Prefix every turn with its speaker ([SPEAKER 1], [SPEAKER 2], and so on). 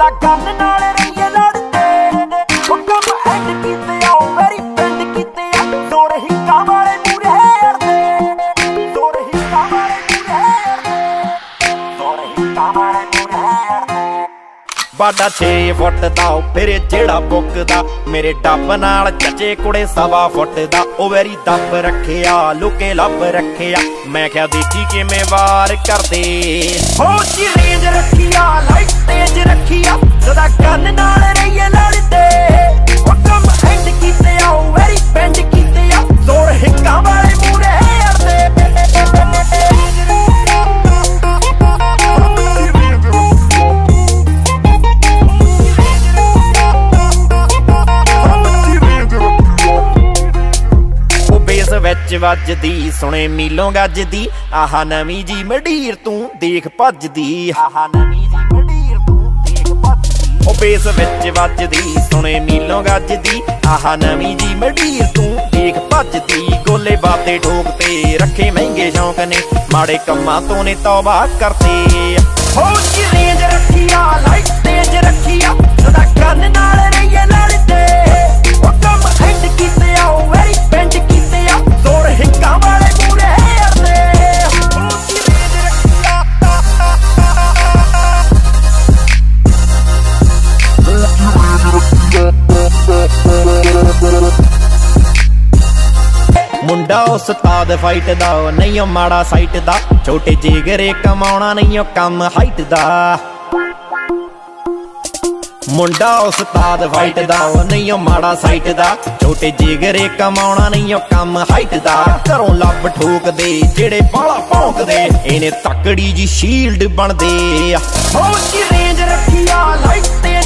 [SPEAKER 1] ਸਦਾ ਗੰਨ ਨਾਲ ਰਹੀਏ ਲੜਦੇ। ਉਹ ਕੰਮ ਐਂਡ ਕੀਤੇ ਆ ਵੈਰੀ ਪਿੰਡ ਕੀਤੇ ਆ। ਜ਼ੋਰ ਹਿੱਕਾ ਵਾਲੇ ਮੂਰੇ ਅੜਦੇ ਜ਼ੋਰ ਹਿੱਕਾ ਵਾਲੇ ਮੂਰੇ ਅੜਦੇ ਜ਼ੋਰ ਹਿੱਕਾ ਵਾਲੇ ਮੂਰੇ ਅੜਦੇ ਬਾਡਾ 6 ਫੁੱਟ ਦਾ, ਉਹ ਫਿਰ ਜਿਹੜਾ ਬੁੱਕਦਾ। ਮੇਰੇ ਡੱਬ ਨਾਲ ਚੱਚੇ ਕੁੜੇ ਸਵਾ ਫੁੱਟ ਦਾ। ਉਹ ਵੈਰੀ ਦੱਬ ਰੱਖਿਆ, ਲੁਕੇ ਲੱਭ ਰੱਖਿਆ। ਮੈਂ ਕਿਹਾ, ਦੇਖੀ ਕਿਵੇਂ ਵਾਰ ਕਰਦੇ? ਵਿੱਚ ਵੱਜਦੀ, ਸੁਣੇ ਮੀਲੋਂ ਗੱਜਦੀ, ਆਹਾ ਨਵੀਂ ਜੀ ਮਢੀਰ ਤੂੰ ਦੇਖ ਭੱਜਦੀ, ਆਹਾ ਨਵੀਂ ਜੀ ਮਢੀਰ ਤੂੰ ਦੇਖ ਭੱਜਦੀ। ਉਹ ਬੇਸ ਵਿੱਚ ਵੱਜਦੀ, ਸੁਣੇ ਮੀਲੋਂ ਗੱਜਦੀ, ਆਹਾ ਨਵੀਂ ਜੀ ਮਢੀਰ ਤੂੰ ਦੇਖ ਭੱਜਦੀ। ਗੋਲੇ ਬਾਤੇ ਠੋਕ ਤੇ ਰੱਖੇ ਮਹਿੰਗੇ ਸ਼ੌਂਕ ਨੇ, ਮਾੜੇ ਕੰਮਾਂ ਤੋਂ ਨੇ ਤੌਬਾ ਕਰਤੇ। ਹੋ ਜੀ ਰੇਂਜ ਰੱਖਿਆ ਲਾਈਟ ਮੁੰਡਾ ਉਸਤਾਦ ਫਾਈਟ ਦਾ ਨਹੀਂ ਉਹ ਮਾੜਾ ਸਾਈਟ ਦਾ। ਛੋਟੇ ਜਿਗਰੇ ਕਮਾਉਣਾ ਨਹੀਂ ਉਹ ਕੰਮ ਹਾਈਟ ਦਾ। ਮੁੰਡਾ ਉਸਤਾਦ ਫਾਈਟ ਦਾ ਨਹੀਂ ਉਹ ਮਾੜਾ ਸਾਈਟ ਦਾ। ਛੋਟੇ ਜਿਗਰੇ ਕਮਾਉਣਾ ਨਹੀਂ ਉਹ ਕੰਮ ਹਾਈਟ ਦਾ। ਘਰੋਂ ਲੱਭ ਠੋਕਦੇ, ਜਿਹੜੇ ਬਾਲਾ ਭੌਂਕਦੇ, ਇਹਨੇ ਤਕੜੀ ਜੀ ਸ਼ੀਲਡ ਬਣਦੇ ਹੋ ਜੀ ਰੇਂਜ ਰੱਖਿਆ ਲਾਈਟ ਤੇ